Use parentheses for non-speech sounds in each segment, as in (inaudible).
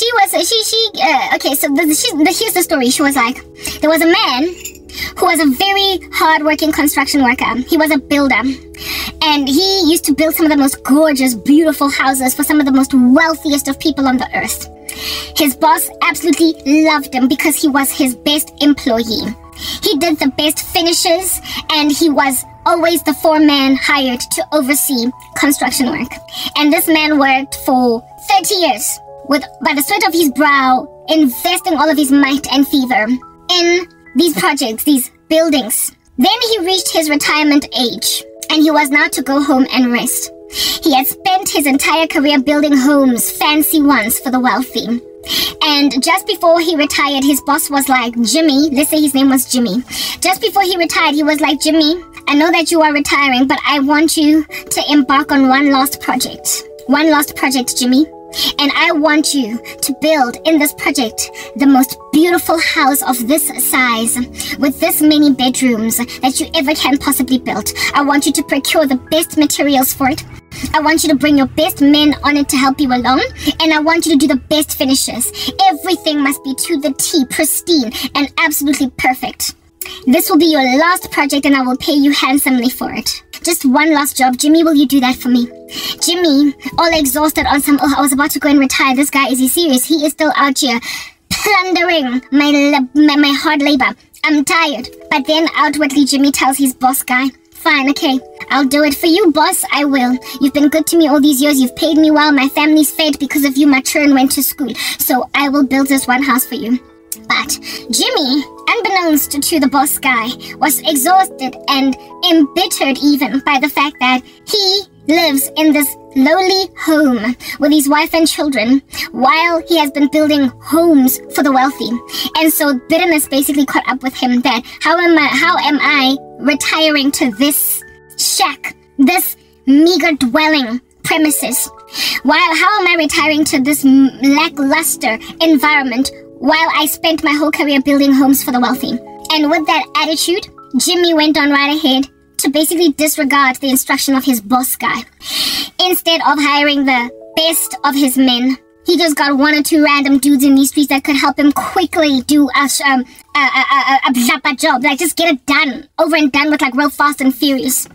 she was she she uh, okay. So the, she, the, here's the story. She was like, there was a man who was a very hardworking construction worker. He was a builder, and he used to build some of the most gorgeous, beautiful houses for some of the most wealthiest of people on the earth. His boss absolutely loved him because he was his best employee. He did the best finishes, and he was always the foreman hired to oversee construction work. And this man worked for 30 years with by the sweat of his brow, investing all of his might and fever in these projects, these buildings. Then he reached his retirement age and he was now to go home and rest. He had spent his entire career building homes, fancy ones for the wealthy. And just before he retired, his boss was like, Jimmy, let's say his name was Jimmy. Just before he retired, he was like, Jimmy, I know that you are retiring, but I want you to embark on one last project. One last project, Jimmy. And I want you to build in this project the most beautiful house of this size with this many bedrooms that you ever can possibly build. I want you to procure the best materials for it. I want you to bring your best men on it to help you along. And I want you to do the best finishes. Everything must be to the T, pristine, and absolutely perfect. This will be your last project and I will pay you handsomely for it. Just one last job. Jimmy, will you do that for me? Jimmy, all exhausted on some, oh, I was about to go and retire. This guy, is he serious? He is still out here plundering my, my, my hard labor. I'm tired. But then outwardly, Jimmy tells his boss guy, Fine, okay. I'll do it for you, boss. I will. You've been good to me all these years. You've paid me well. My family's fed because of you. My children went to school. So I will build this one house for you. But Jimmy, unbeknownst to the boss guy, was exhausted and embittered even by the fact that he lives in this lowly home with his wife and children while he has been building homes for the wealthy. And so bitterness basically caught up with him that how am I how am I retiring to this shack, this meager dwelling premises? While how am I retiring to this lackluster environment while I spent my whole career building homes for the wealthy. And with that attitude, Jimmy went on right ahead to basically disregard the instruction of his boss guy. Instead of hiring the best of his men, he just got one or two random dudes in these streets that could help him quickly do a, um, a, a, a, a, job. Like, just get it done. Over and done with, like, real fast and furious.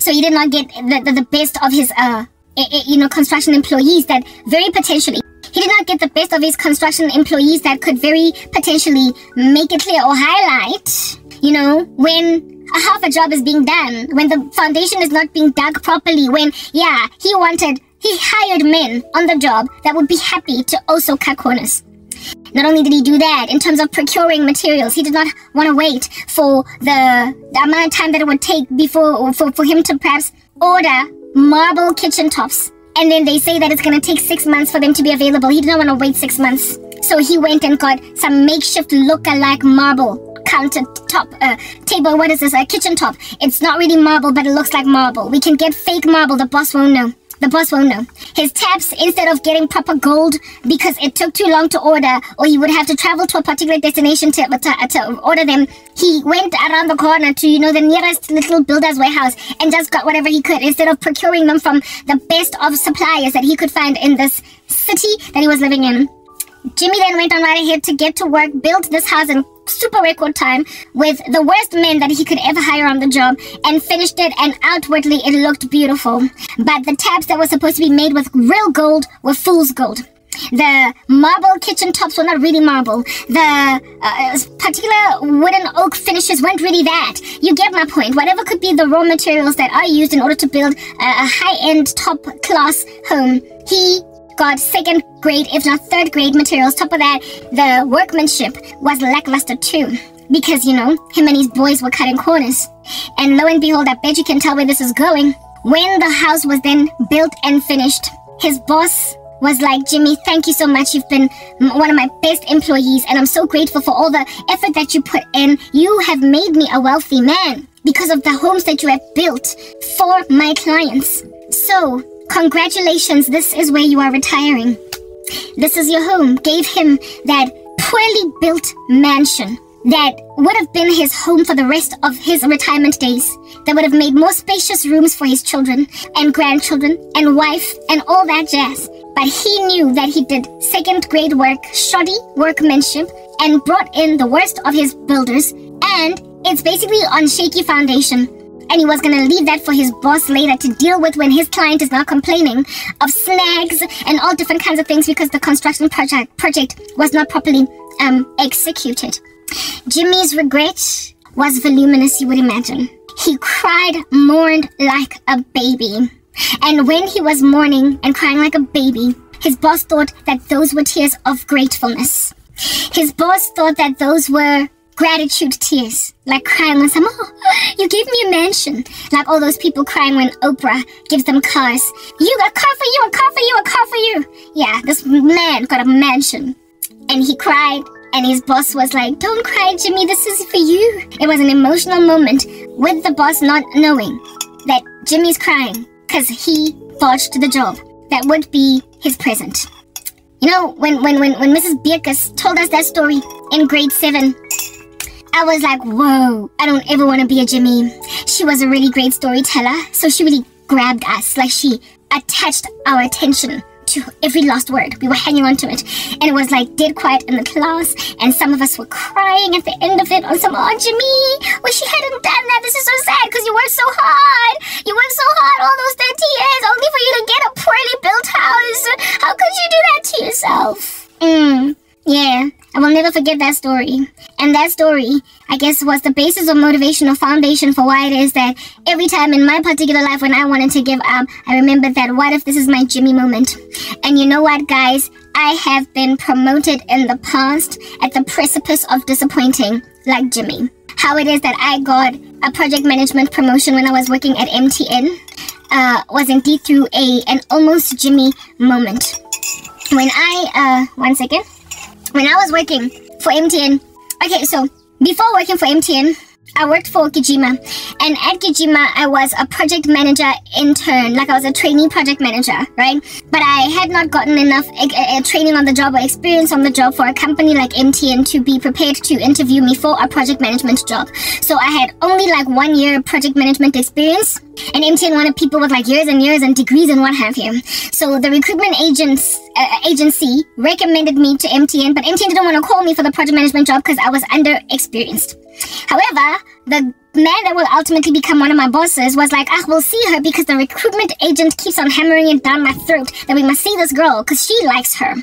So he did not get the, the, the best of his, uh, you know, construction employees that very potentially he did not get the best of his construction employees that could very potentially make it clear or highlight, you know, when a half a job is being done, when the foundation is not being dug properly, when, yeah, he wanted, he hired men on the job that would be happy to also cut corners. Not only did he do that, in terms of procuring materials, he did not want to wait for the, the amount of time that it would take before for, for him to perhaps order marble kitchen tops and then they say that it's going to take six months for them to be available. He didn't want to wait six months. So he went and got some makeshift look-alike marble countertop uh, table. What is this? A kitchen top. It's not really marble, but it looks like marble. We can get fake marble. The boss won't know. The boss won't know. His taps, instead of getting proper gold because it took too long to order, or he would have to travel to a particular destination to, to, to order them, he went around the corner to, you know, the nearest little builder's warehouse and just got whatever he could instead of procuring them from the best of suppliers that he could find in this city that he was living in. Jimmy then went on right ahead to get to work, built this house in super record time with the worst men that he could ever hire on the job and finished it and outwardly it looked beautiful. But the taps that were supposed to be made with real gold were fool's gold. The marble kitchen tops were not really marble. The uh, particular wooden oak finishes weren't really that. You get my point. Whatever could be the raw materials that are used in order to build a, a high-end, top-class home, he got second grade, if not third grade materials. Top of that, the workmanship was lackluster too. Because, you know, him and his boys were cutting corners. And lo and behold, I bet you can tell where this is going. When the house was then built and finished, his boss was like, Jimmy, thank you so much. You've been one of my best employees, and I'm so grateful for all the effort that you put in. You have made me a wealthy man because of the homes that you have built for my clients. So, Congratulations, this is where you are retiring. This is your home. Gave him that poorly built mansion that would have been his home for the rest of his retirement days. That would have made more spacious rooms for his children and grandchildren and wife and all that jazz. but he knew that he did second grade work, shoddy workmanship, and brought in the worst of his builders, and it's basically on shaky foundation. And he was gonna leave that for his boss later to deal with when his client is now complaining of snags and all different kinds of things because the construction project project was not properly um, executed. Jimmy's regret was voluminous, you would imagine. He cried, mourned like a baby. And when he was mourning and crying like a baby, his boss thought that those were tears of gratefulness. His boss thought that those were gratitude tears, like crying when someone, oh, you gave me a mansion. Like all those people crying when Oprah gives them cars. You got a car for you, a car for you, a car for you. Yeah, this man got a mansion. And he cried, and his boss was like, Don't cry, Jimmy, this is for you. It was an emotional moment with the boss not knowing that Jimmy's crying because he botched the job that would be his present. You know, when, when, when, when Mrs. Bierkus told us that story in grade 7, I was like, whoa, I don't ever want to be a Jimmy. She was a really great storyteller, so she really grabbed us, like she attached our attention to every last word. We were hanging on to it. And it was like dead quiet in the class. And some of us were crying at the end of it on some, oh, Jimmy, wish you hadn't done that. This is so sad because you worked so hard. You worked so hard all those 30 years only for you to get a poorly built house. How could you do that to yourself? Mm. Yeah, I will never forget that story. And that story, I guess, was the basis or motivational foundation for why it is that every time in my particular life when I wanted to give up, I remembered that what if this is my Jimmy moment? And you know what, guys? I have been promoted in the past at the precipice of disappointing, like Jimmy. How it is that I got a project management promotion when I was working at MTN uh, was indeed through a an almost Jimmy moment. When I, uh, one second when I was working for MTN, okay, so before working for MTN, I worked for Kijima, and at Kijima, I was a project manager intern, like I was a trainee project manager, right? But I had not gotten enough uh, training on the job or experience on the job for a company like MTN to be prepared to interview me for a project management job. So I had only like one year project management experience, and MTN wanted people with like years and years and degrees and what have you. So the recruitment agents agency recommended me to MTN, but MTN didn't want to call me for the project management job because I was under experienced. However, the man that will ultimately become one of my bosses was like, ah, we'll see her because the recruitment agent keeps on hammering it down my throat that we must see this girl because she likes her.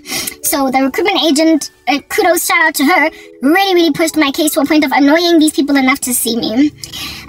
So the recruitment agent, uh, kudos, shout out to her, really, really pushed my case to a point of annoying these people enough to see me.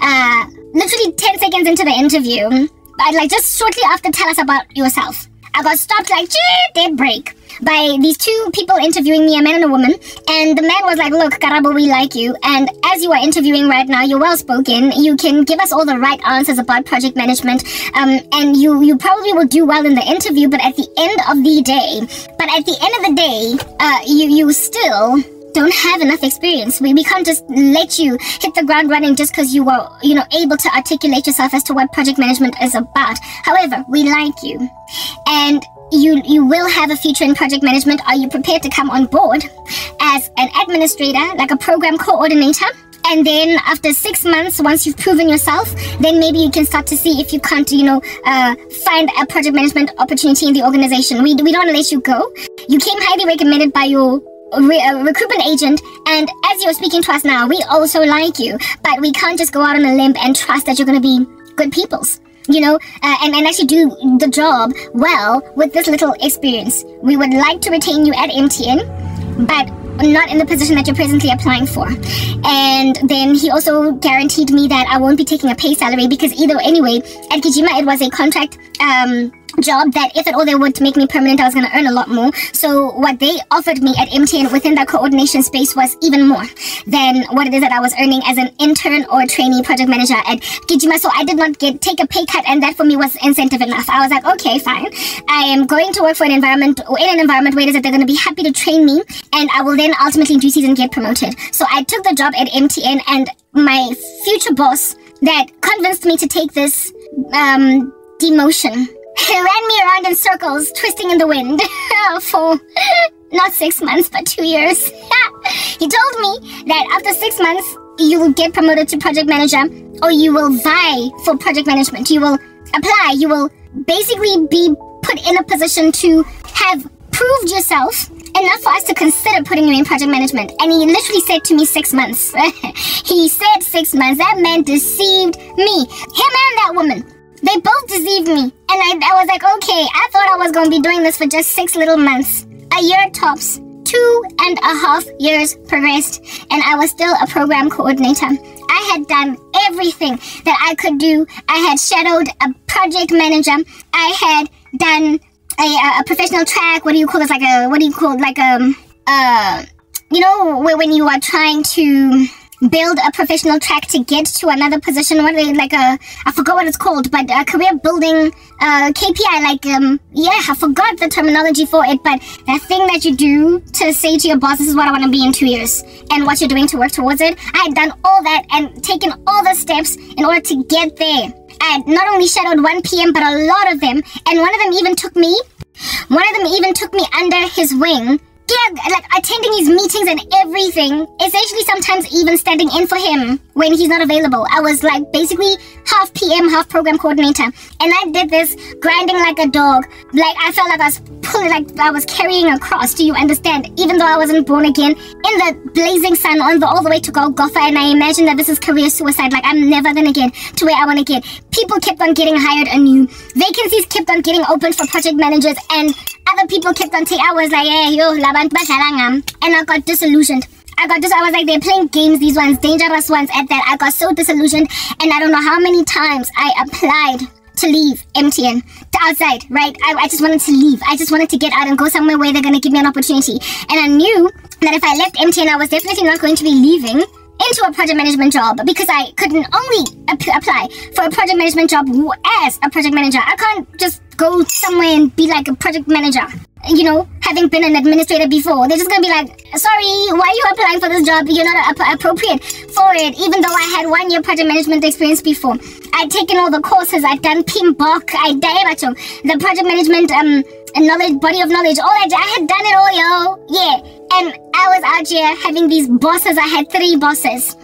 Uh, literally 10 seconds into the interview, I'd like just shortly after, tell us about yourself. I got stopped like, dead break by these two people interviewing me, a man and a woman. And the man was like, Look, Karabo, we like you. And as you are interviewing right now, you're well spoken. You can give us all the right answers about project management. Um, and you, you probably will do well in the interview, but at the end of the day, but at the end of the day, uh, you, you still don't have enough experience. We, we can't just let you hit the ground running just because you were, you know, able to articulate yourself as to what project management is about. However, we like you. And you you will have a future in project management are you prepared to come on board as an administrator like a program coordinator and then after six months once you've proven yourself then maybe you can start to see if you can't you know uh, find a project management opportunity in the organization we, we don't want to let you go you came highly recommended by your re- uh, recruitment agent and as you're speaking to us now we also like you but we can't just go out on a limb and trust that you're going to be good peoples you know, uh, and, and actually do the job well with this little experience. We would like to retain you at MTN, but not in the position that you're presently applying for. And then he also guaranteed me that I won't be taking a pay salary because either anyway, at Kijima it was a contract um job that if at all they would to make me permanent I was going to earn a lot more. So what they offered me at MTN within that coordination space was even more than what it is that I was earning as an intern or trainee project manager at Kijima. So I did not get take a pay cut and that for me was incentive enough. I was like okay fine. I am going to work for an environment or in an environment where it is that they're going to be happy to train me and I will then ultimately in due season get promoted. So I took the job at MTN and my future boss that convinced me to take this um, demotion he ran me around in circles, twisting in the wind, (laughs) for not six months, but two years. (laughs) he told me that after six months, you will get promoted to project manager, or you will vie for project management. You will apply, you will basically be put in a position to have proved yourself enough for us to consider putting you in project management. And he literally said to me six months. (laughs) he said six months. That man deceived me. Him and that woman. They both deceived me. And I, I was like, okay, I thought I was going to be doing this for just six little months. A year tops. Two and a half years progressed, and I was still a program coordinator. I had done everything that I could do. I had shadowed a project manager. I had done a, a professional track. What do you call this? Like a what do you call like a um, uh you know when you are trying to build a professional track to get to another position. What they like a I forgot what it's called, but a career building uh, KPI. Like um yeah, I forgot the terminology for it, but the thing that you do to say to your boss, this is what I want to be in two years, and what you're doing to work towards it. I had done all that and taken all the steps in order to get there. I had not only shadowed one PM, but a lot of them, and one of them even took me. One of them even took me under his wing yeah, like attending his meetings and everything. Essentially, sometimes even standing in for him when he's not available. I was like basically half PM, half program coordinator, and I did this grinding like a dog. Like I felt like I was pulling, like I was carrying a cross. Do you understand? Even though I wasn't born again, in the blazing sun, on the all the way to Golgotha, and I imagine that this is career suicide. Like I'm never gonna get to where I want to get. People kept on getting hired anew. Vacancies kept on getting opened for project managers, and other people kept on taking. I was like, hey, yo, um, and I got disillusioned. I got this. I was like, they're playing games, these ones, dangerous ones at that. I got so disillusioned, and I don't know how many times I applied to leave MTN to outside, right? I, I just wanted to leave. I just wanted to get out and go somewhere where they're going to give me an opportunity. And I knew that if I left MTN, I was definitely not going to be leaving into a project management job because I couldn't only ap apply for a project management job as a project manager. I can't just go somewhere and be like a project manager you know, having been an administrator before. They're just gonna be like, sorry, why are you applying for this job? You're not ap appropriate for it, even though I had one year project management experience before. I'd taken all the courses, I'd done PMBOK, I did the project management um knowledge, body of knowledge, all that. I had done it all, yo. Yeah. And I was out here having these bosses. I had three bosses.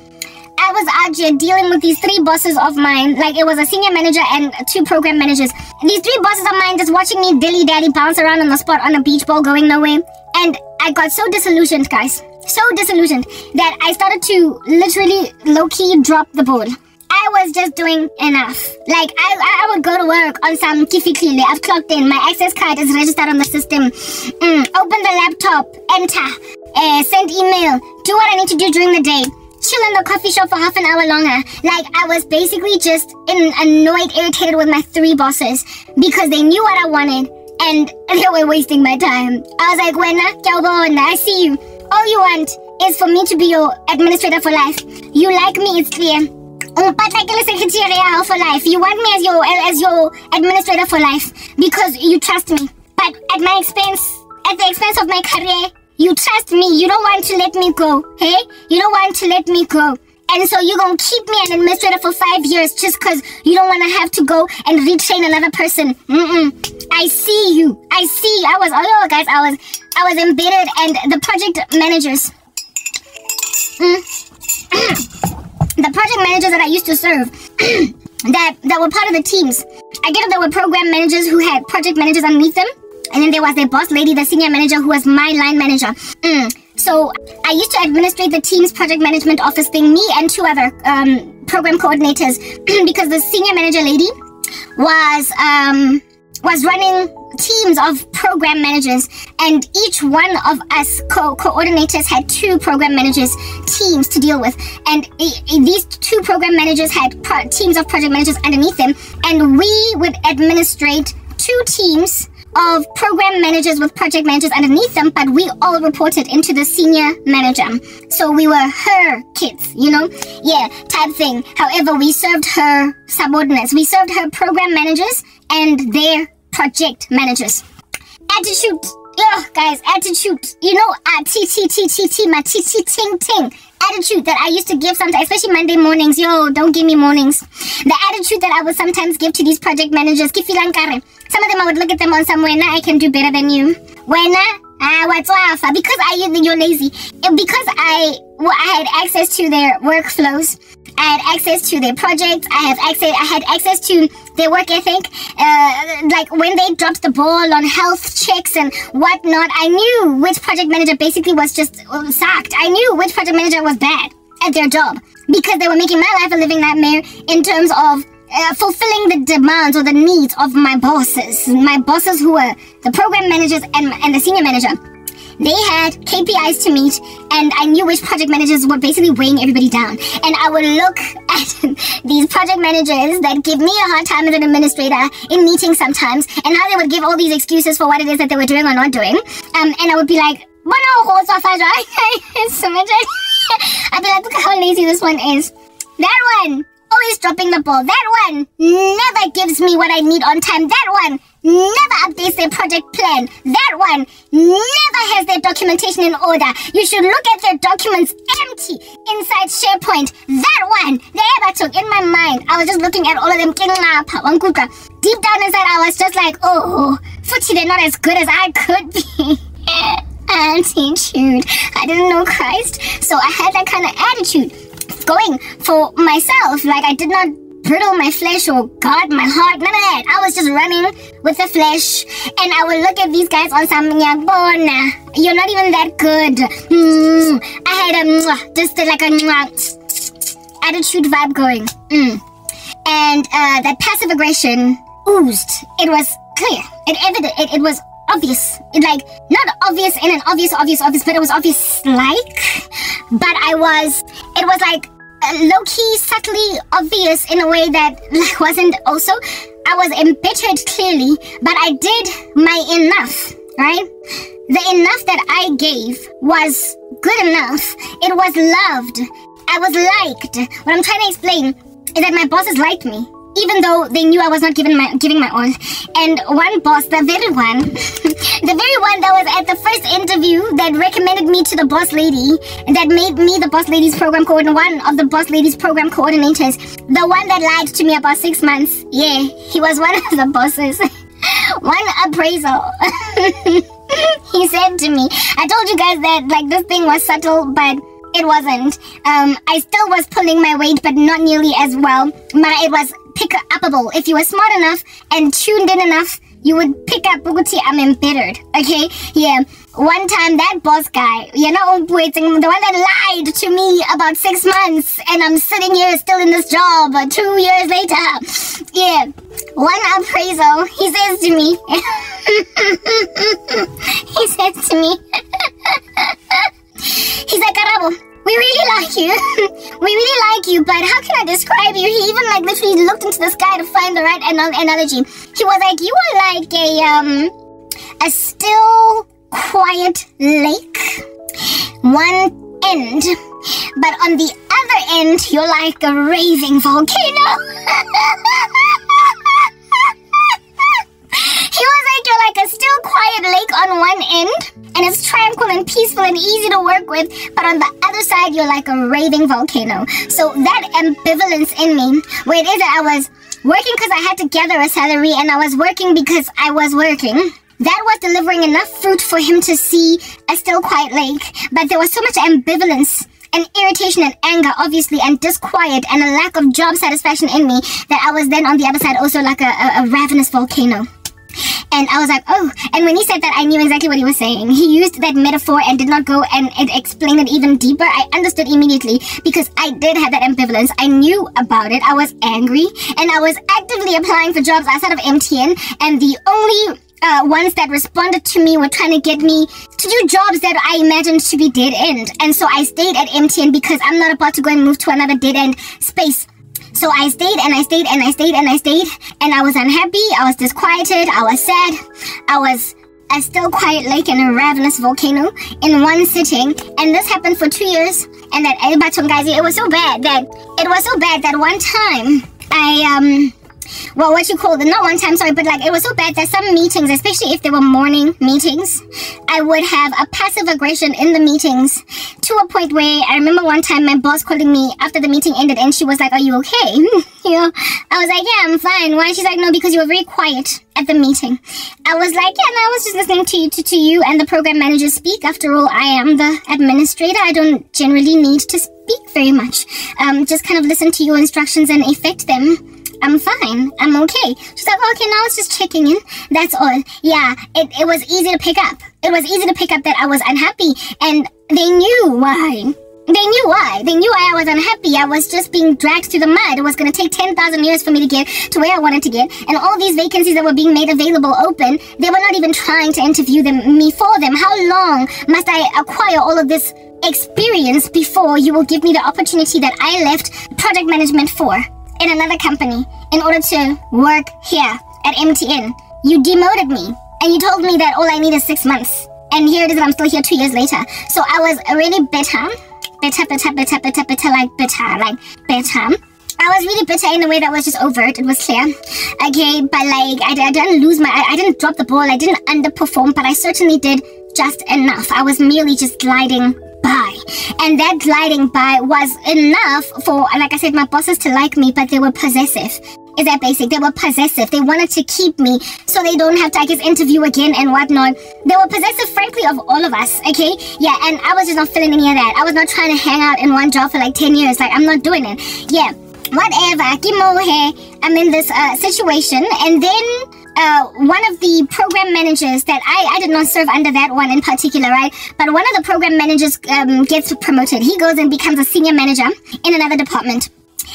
I was here dealing with these three bosses of mine. Like it was a senior manager and two program managers. These three bosses of mine just watching me dilly dally bounce around on the spot on a beach ball going nowhere. And I got so disillusioned, guys. So disillusioned that I started to literally low-key drop the ball. I was just doing enough. Like, I, I would go to work on some Kifikile. I've clocked in. My access card is registered on the system. Mm, open the laptop. Enter. Uh, send email. Do what I need to do during the day chill in the coffee shop for half an hour longer. Like, I was basically just in, annoyed, irritated with my three bosses because they knew what I wanted and (laughs) they were wasting my time. I was like, Wena, I see you. All you want is for me to be your administrator for life. You like me, it's clear. Oh, but like secretary for life. You want me as your as your administrator for life because you trust me. But at my expense, at the expense of my career, you trust me. You don't want to let me go. Hey? You don't want to let me go. And so you're going to keep me an administrator for five years just because you don't want to have to go and retrain another person. Mm-mm. I see you. I see you. I was, oh, guys, I was, I was embedded and the project managers. Mm. (clears throat) the project managers that I used to serve (clears throat) that, that were part of the teams. I get that there were program managers who had project managers underneath them. And then there was the boss lady, the senior manager, who was my line manager. Mm. So I used to administrate the team's project management office thing, me and two other um, program coordinators, (clears throat) because the senior manager lady was um, was running teams of program managers and each one of us co coordinators had two program managers teams to deal with and these two program managers had teams of project managers underneath them and we would administrate two teams of program managers with project managers underneath them, but we all reported into the senior manager. So we were her kids, you know? Yeah, type thing. However, we served her subordinates. We served her program managers and their project managers. Attitude. Yo, guys, attitude. You know, uh, T T T T T, my T T ting ting attitude that I used to give sometimes, especially Monday mornings. Yo, don't give me mornings. The attitude that I would sometimes give to these project managers. Some of them I would look at them on some way, I can do better than you. When Ah, what's wafa? Because I you're lazy. And Because I well, I had access to their workflows. I had access to their projects. I have access. I had access to their work ethic. Uh, like when they dropped the ball on health checks and whatnot, I knew which project manager basically was just uh, sacked. I knew which project manager was bad at their job because they were making my life a living nightmare in terms of uh, fulfilling the demands or the needs of my bosses. My bosses who were the program managers and, and the senior manager. They had KPIs to meet, and I knew which project managers were basically weighing everybody down. And I would look (laughs) at these project managers that give me a hard time as an administrator in meetings sometimes, and how they would give all these excuses for what it is that they were doing or not doing. Um, and I would be like, (laughs) so much. (laughs) I'd be like, look how lazy this one is. That one, always dropping the ball. That one never gives me what I need on time. That one never updates their project plan. That one never has their documentation in order. You should look at their documents empty inside SharePoint. That one, they ever took in my mind. I was just looking at all of them. Deep down inside, I was just like, oh, footy, they're not as good as I could be. (laughs) attitude. I didn't know Christ, so I had that kind of attitude going for myself. Like I did not brittle my flesh or guard my heart, none of that. I was just running with the flesh, and I would look at these guys on some bona. You're not even that good. Mm. I had a just like a attitude vibe going, mm. and uh, that passive aggression oozed. It was clear. It evident. It, it was obvious. It, like, not obvious in an obvious, obvious, obvious, but it was obvious like. But I was, it was like Uh, low key, subtly obvious in a way that like, wasn't also. I was embittered clearly, but I did my enough, right? The enough that I gave was good enough. It was loved. I was liked. What I'm trying to explain is that my bosses liked me even though they knew I was not giving my giving my all. And one boss, the very one, (laughs) the very one that was at the first interview that recommended me to the boss lady, that made me the boss lady's program coordinator, one of the boss lady's program coordinators, the one that lied to me about six months. Yeah, he was one of the bosses. (laughs) one appraisal. (laughs) he said to me, I told you guys that like this thing was subtle, but it wasn't. Um, I still was pulling my weight, but not nearly as well. My, it was pick upable. If you were smart enough and tuned in enough, you would pick up Buguti I'm embittered. Okay? Yeah. One time that boss guy, you know, waiting the one that lied to me about six months and I'm sitting here still in this job uh, two years later. Yeah. One appraisal, he says to me, (laughs) he says to me, (laughs) he's like, Karabo, we really like you. (laughs) we really like you, but how can I describe you? He even like literally looked into the sky to find the right analogy. He was like, you are like a um a still quiet lake. One end, but on the other end, you're like a raving volcano. (laughs) you're like a still quiet lake on one end and it's tranquil and peaceful and easy to work with, but on the other side, you're like a raving volcano. So that ambivalence in me, where it is that I was working because I had to gather a salary and I was working because I was working. That was delivering enough fruit for him to see a still quiet lake, but there was so much ambivalence and irritation and anger, obviously, and disquiet and a lack of job satisfaction in me that I was then on the other side also like a, a, a ravenous volcano. And I was like, oh. And when he said that, I knew exactly what he was saying. He used that metaphor and did not go and, and explain it even deeper. I understood immediately because I did have that ambivalence. I knew about it. I was angry and I was actively applying for jobs outside of MTN. And the only uh, ones that responded to me were trying to get me to do jobs that I imagined to be dead end. And so I stayed at MTN because I'm not about to go and move to another dead end space. So I stayed and I stayed and I stayed and I stayed and I was unhappy, I was disquieted, I was sad, I was a still quiet lake and a ravenous volcano in one sitting. And this happened for two years. And that it was so bad that it was so bad that one time I um well, what you call the not one time, sorry, but like it was so bad that some meetings, especially if they were morning meetings, I would have a passive aggression in the meetings to a point where I remember one time my boss calling me after the meeting ended and she was like, Are you okay? (laughs) you know, I was like, Yeah, I'm fine. Why? She's like, No, because you were very quiet at the meeting. I was like, Yeah, no, I was just listening to you, to, to you and the program manager speak. After all, I am the administrator. I don't generally need to speak very much. Um, just kind of listen to your instructions and effect them. I'm fine. I'm okay. She's like, okay, now it's just checking in. That's all. Yeah, it, it was easy to pick up. It was easy to pick up that I was unhappy, and they knew why. They knew why. They knew why I was unhappy. I was just being dragged through the mud. It was going to take 10,000 years for me to get to where I wanted to get. And all these vacancies that were being made available open, they were not even trying to interview them, me for them. How long must I acquire all of this experience before you will give me the opportunity that I left project management for in another company in order to work here at MTN. You demoted me and you told me that all I need is six months. And here it is, I'm still here two years later. So I was really bitter, bitter, bitter, bitter, bitter, bitter, like bitter, like bitter. I was really bitter in a way that was just overt. It was clear. Okay, but like I, I didn't lose my, I, I didn't drop the ball. I didn't underperform, but I certainly did just enough. I was merely just gliding by. And that gliding by was enough for, like I said, my bosses to like me, but they were possessive. Is that basic? They were possessive. They wanted to keep me so they don't have to, I guess, interview again and whatnot. They were possessive, frankly, of all of us, okay? Yeah, and I was just not feeling any of that. I was not trying to hang out in one job for like 10 years. Like, I'm not doing it. Yeah, whatever. I'm in this uh, situation. And then uh, one of the program managers that I, I did not serve under that one in particular, right? But one of the program managers um, gets promoted. He goes and becomes a senior manager in another department.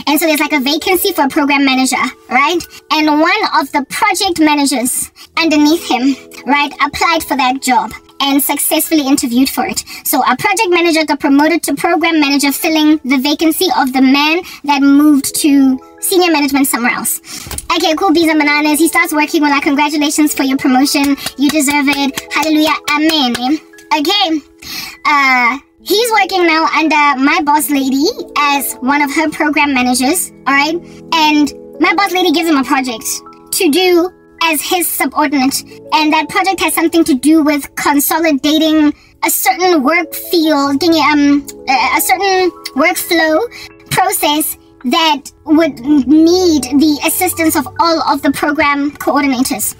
And so there's like a vacancy for a program manager, right? And one of the project managers underneath him, right, applied for that job and successfully interviewed for it. So a project manager got promoted to program manager, filling the vacancy of the man that moved to senior management somewhere else. Okay, cool bees and bananas. He starts working. Well, like, congratulations for your promotion. You deserve it. Hallelujah. Amen. Okay. Uh, he's working now under my boss lady as one of her program managers. All right. And my boss lady gives him a project to do as his subordinate. And that project has something to do with consolidating a certain work field, um, a certain workflow process that would need the assistance of all of the program coordinators.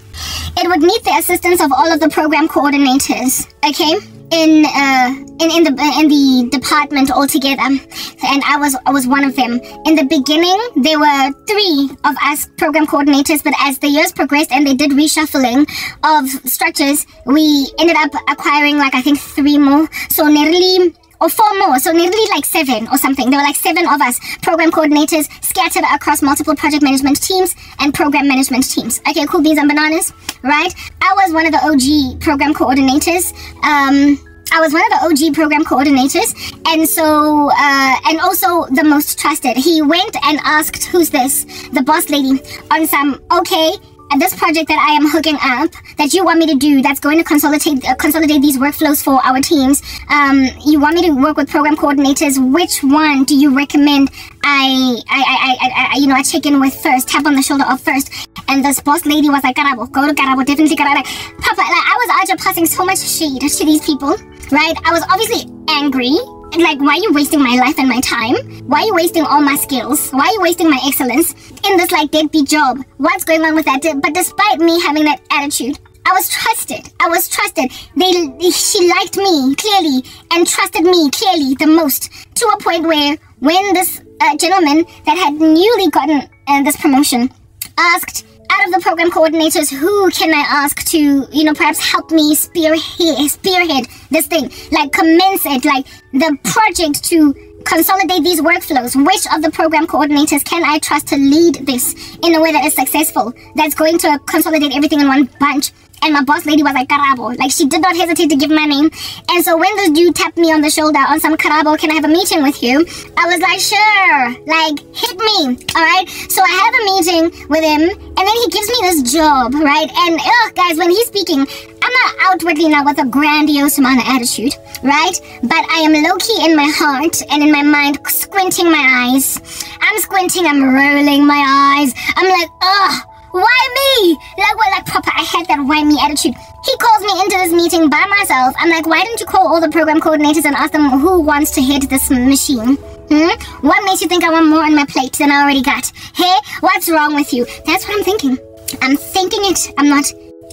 It would need the assistance of all of the program coordinators, okay? in uh in, in the in the department altogether and I was I was one of them. In the beginning there were three of us program coordinators but as the years progressed and they did reshuffling of structures we ended up acquiring like I think three more. So nearly or four more, so nearly like seven or something. There were like seven of us program coordinators scattered across multiple project management teams and program management teams. Okay, cool beans and bananas, right? I was one of the OG program coordinators. Um, I was one of the OG program coordinators, and so uh, and also the most trusted. He went and asked, "Who's this?" The boss lady on some okay this project that I am hooking up that you want me to do that's going to consolidate uh, consolidate these workflows for our teams um, you want me to work with program coordinators which one do you recommend I I, I, I, you know I check in with first tap on the shoulder of first? And this boss lady was like Karabo go to Karabo definitely Karabo. Papa like I was out passing so much shade to these people right? I was obviously angry like, why are you wasting my life and my time? Why are you wasting all my skills? Why are you wasting my excellence in this, like, deadbeat job? What's going on with that? But despite me having that attitude, I was trusted. I was trusted. They, she liked me clearly and trusted me clearly the most to a point where when this uh, gentleman that had newly gotten uh, this promotion asked out of the program coordinators, who can I ask to, you know, perhaps help me spearhead, spearhead this thing, like commence it, like the project to consolidate these workflows. Which of the program coordinators can I trust to lead this in a way that is successful, that's going to consolidate everything in one bunch? And my boss lady was like, Karabo. Like, she did not hesitate to give my name. And so when the dude tapped me on the shoulder on some Karabo, can I have a meeting with you? I was like, sure. Like, hit me. All right. So I have a meeting with him. And then he gives me this job, right? And, ugh, guys, when he's speaking, I'm not outwardly now with a grandiose amount of attitude, right? But I am low key in my heart and in my mind, squinting my eyes. I'm squinting, I'm rolling my eyes. I'm like, ugh, why me? Like, what, like, proper, I had that why me attitude. He calls me into this meeting by myself. I'm like, why didn't you call all the program coordinators and ask them who wants to head this machine? Hmm? What makes you think I want more on my plate than I already got? Hey, what's wrong with you? That's what I'm thinking. I'm thinking it. I'm not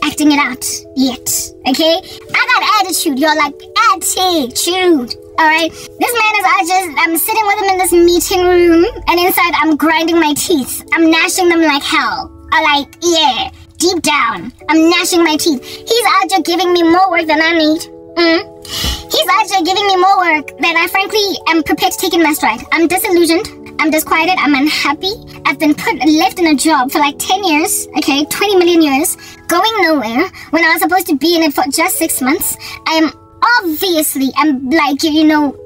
acting it out yet. Okay? I got attitude. You're like attitude. Alright? This man is I just I'm sitting with him in this meeting room and inside I'm grinding my teeth. I'm gnashing them like hell. I like, yeah. Deep down, I'm gnashing my teeth. He's out there giving me more work than I need. Mm. He's actually giving me more work than I frankly am prepared to take in my stride. I'm disillusioned. I'm disquieted. I'm unhappy. I've been put left in a job for like 10 years, okay, 20 million years, going nowhere when I was supposed to be in it for just six months. I am obviously, I'm like, you know,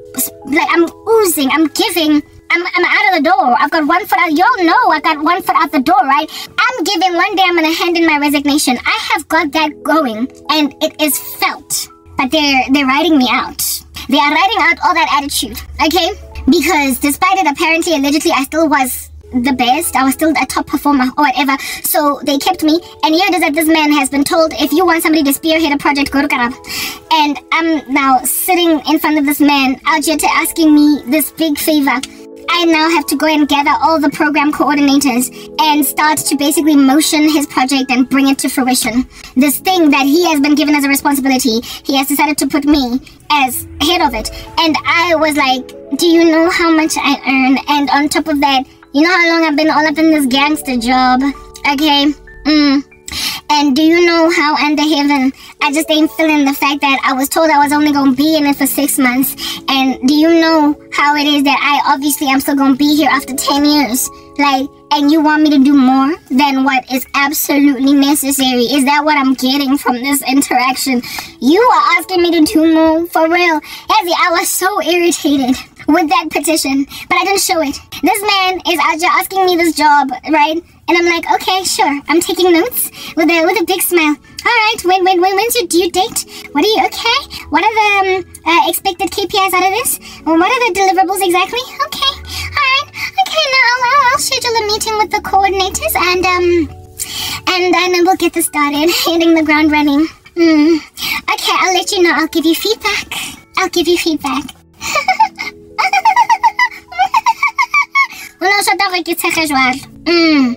like I'm oozing, I'm giving. I'm, I'm out of the door. I've got one foot out. Y'all know I got one foot out the door, right? I'm giving one day I'm gonna hand in my resignation. I have got that going and it is felt. But they're they're writing me out. They are writing out all that attitude. Okay? Because despite it apparently allegedly I still was the best. I was still a top performer or whatever. So they kept me. And here it is that this man has been told if you want somebody to spearhead a project, go to Karab. And I'm now sitting in front of this man out here to asking me this big favor. I now have to go and gather all the program coordinators and start to basically motion his project and bring it to fruition. This thing that he has been given as a responsibility, he has decided to put me as head of it. And I was like, do you know how much I earn? And on top of that, you know how long I've been all up in this gangster job? Okay. Mm. And do you know how under heaven I just ain't feeling the fact that I was told I was only gonna be in it for six months? And do you know how it is that I obviously I'm still gonna be here after 10 years? Like, and you want me to do more than what is absolutely necessary? Is that what I'm getting from this interaction? You are asking me to do more for real. Ezzy, I was so irritated with that petition, but I didn't show it. This man is asking me this job, right? And I'm like, okay, sure. I'm taking notes with a with a big smile. All right, when when when when's your due date? What are you okay? What are the um, uh, expected KPIs out of this? Well, what are the deliverables exactly? Okay, all right, okay. Now I'll, I'll schedule a meeting with the coordinators and um and then we'll get this started, (laughs) hitting the ground running. Mm. Okay, I'll let you know. I'll give you feedback. I'll give you feedback. (laughs) (laughs) Well, no, shut up, like it's Mm.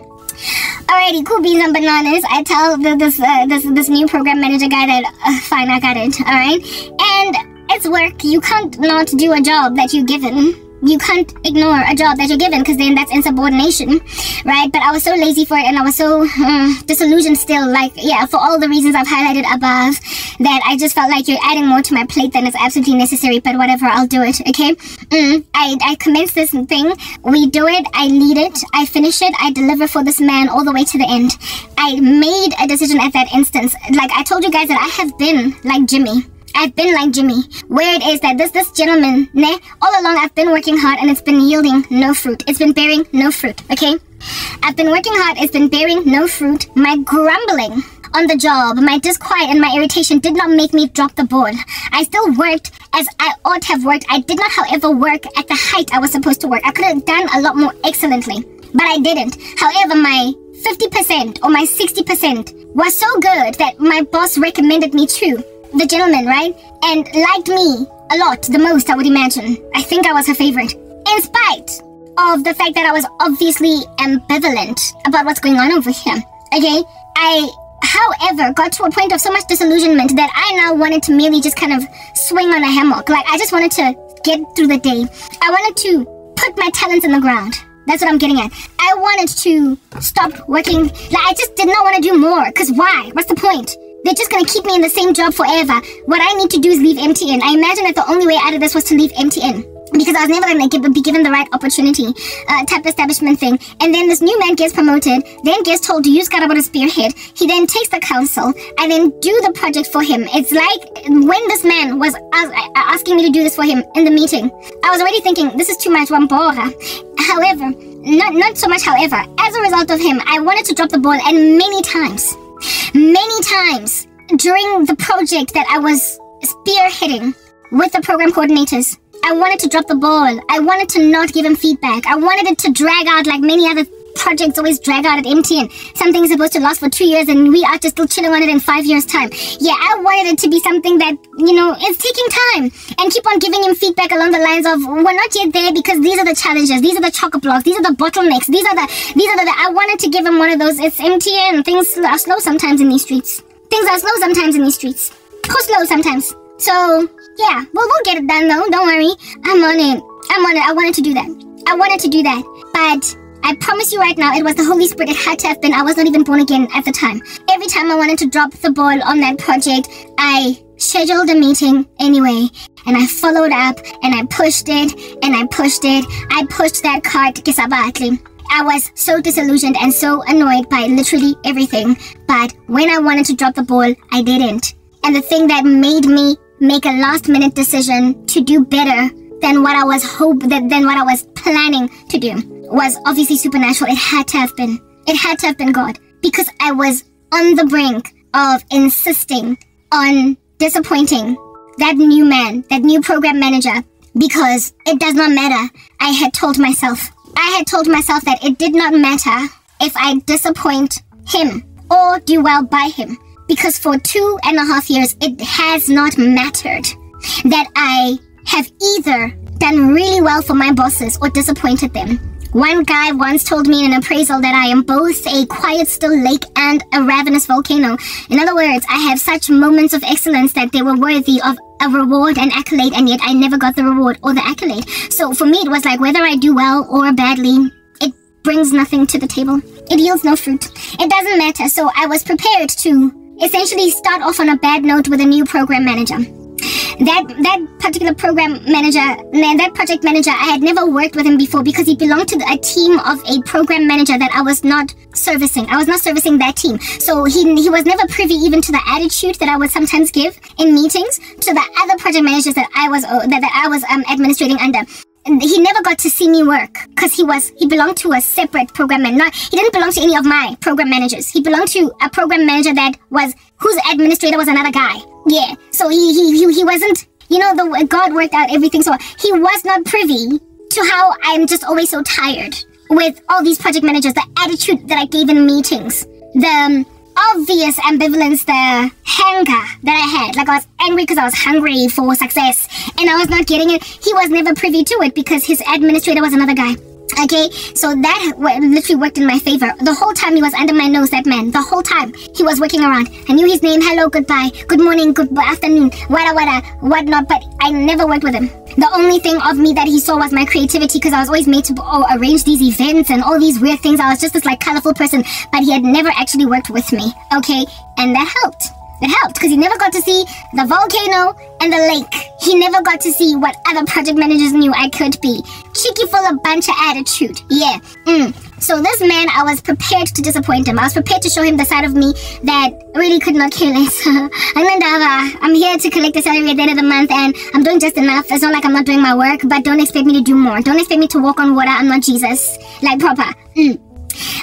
Alrighty, cool beans and bananas. I tell the, this uh, this this new program manager guy that uh, fine, I got it. All right, and it's work. You can't not do a job that you're given you can't ignore a job that you're given because then that's insubordination, right? But I was so lazy for it and I was so uh, disillusioned still, like, yeah, for all the reasons I've highlighted above, that I just felt like you're adding more to my plate than is absolutely necessary, but whatever, I'll do it, okay? Mm, I, I commence this thing, we do it, I lead it, I finish it, I deliver for this man all the way to the end. I made a decision at that instance. Like, I told you guys that I have been like Jimmy. I've been like Jimmy. Where it is that this this gentleman, ne, all along I've been working hard and it's been yielding no fruit. It's been bearing no fruit, okay? I've been working hard, it's been bearing no fruit. My grumbling on the job, my disquiet and my irritation did not make me drop the ball. I still worked as I ought to have worked. I did not, however, work at the height I was supposed to work. I could have done a lot more excellently, but I didn't. However, my 50% or my 60% was so good that my boss recommended me to the gentleman, right? And liked me a lot, the most, I would imagine. I think I was her favorite. In spite of the fact that I was obviously ambivalent about what's going on over here. Okay? I, however, got to a point of so much disillusionment that I now wanted to merely just kind of swing on a hammock. Like, I just wanted to get through the day. I wanted to put my talents in the ground. That's what I'm getting at. I wanted to stop working. Like, I just did not want to do more. Because why? What's the point? They're just gonna keep me in the same job forever. What I need to do is leave MTN. I imagine that the only way out of this was to leave MTN. Because I was never gonna give, be given the right opportunity, uh, type establishment thing. And then this new man gets promoted, then gets told to use Karabo to spearhead. He then takes the council and then do the project for him. It's like when this man was asking me to do this for him in the meeting, I was already thinking, this is too much, Wambora. However, not, not so much however, as a result of him, I wanted to drop the ball and many times many times during the project that I was spearheading with the program coordinators, I wanted to drop the ball. I wanted to not give him feedback. I wanted it to drag out like many other projects always drag out at MTN. Something's supposed to last for two years and we are just still chilling on it in five years' time. Yeah, I wanted it to be something that, you know, is taking time and keep on giving him feedback along the lines of we're not yet there because these are the challenges, these are the chock blocks, these are the bottlenecks, these are the these are the I wanted to give him one of those it's MTN. Things are slow sometimes in these streets. Things are slow sometimes in these streets. Go slow sometimes. So yeah, well we'll get it done though, don't worry. I'm on it. I'm on it. I wanted to do that. I wanted to do that. But I promise you right now, it was the Holy Spirit. It had to have been. I was not even born again at the time. Every time I wanted to drop the ball on that project, I scheduled a meeting anyway, and I followed up, and I pushed it, and I pushed it. I pushed that cart kisabatli. I was so disillusioned and so annoyed by literally everything. But when I wanted to drop the ball, I didn't. And the thing that made me make a last minute decision to do better than what I was hope than, than what I was planning to do was obviously supernatural. It had to have been. It had to have been God. Because I was on the brink of insisting on disappointing that new man, that new program manager, because it does not matter. I had told myself, I had told myself that it did not matter if I disappoint him or do well by him. Because for two and a half years, it has not mattered that I have either done really well for my bosses or disappointed them. One guy once told me in an appraisal that I am both a quiet still lake and a ravenous volcano. In other words, I have such moments of excellence that they were worthy of a reward and accolade, and yet I never got the reward or the accolade. So for me, it was like whether I do well or badly, it brings nothing to the table. It yields no fruit. It doesn't matter. So I was prepared to essentially start off on a bad note with a new program manager that that particular program manager, man, that project manager, I had never worked with him before because he belonged to a team of a program manager that I was not servicing. I was not servicing that team, so he he was never privy even to the attitude that I would sometimes give in meetings to the other project managers that I was uh, that, that I was um, administrating under. He never got to see me work because he was he belonged to a separate program and not he didn't belong to any of my program managers. He belonged to a program manager that was whose administrator was another guy yeah so he he he, he wasn't you know the god worked out everything so he was not privy to how i'm just always so tired with all these project managers the attitude that i gave in meetings the um, obvious ambivalence, the hunger that I had. Like I was angry because I was hungry for success and I was not getting it. He was never privy to it because his administrator was another guy. Okay, so that literally worked in my favor. The whole time he was under my nose, that man. The whole time he was working around. I knew his name. Hello, goodbye, good morning, good afternoon, wada wada, whatnot. But I never worked with him. The only thing of me that he saw was my creativity because I was always made to oh, arrange these events and all these weird things. I was just this like colorful person, but he had never actually worked with me. Okay, and that helped. It helped because he never got to see the volcano and the lake. He never got to see what other project managers knew I could be. Cheeky full of bunch of attitude. Yeah. Mm. So this man, I was prepared to disappoint him. I was prepared to show him the side of me that really could not care less. (laughs) I'm here to collect the salary at the end of the month and I'm doing just enough. It's not like I'm not doing my work, but don't expect me to do more. Don't expect me to walk on water. I'm not Jesus. Like proper. Mm.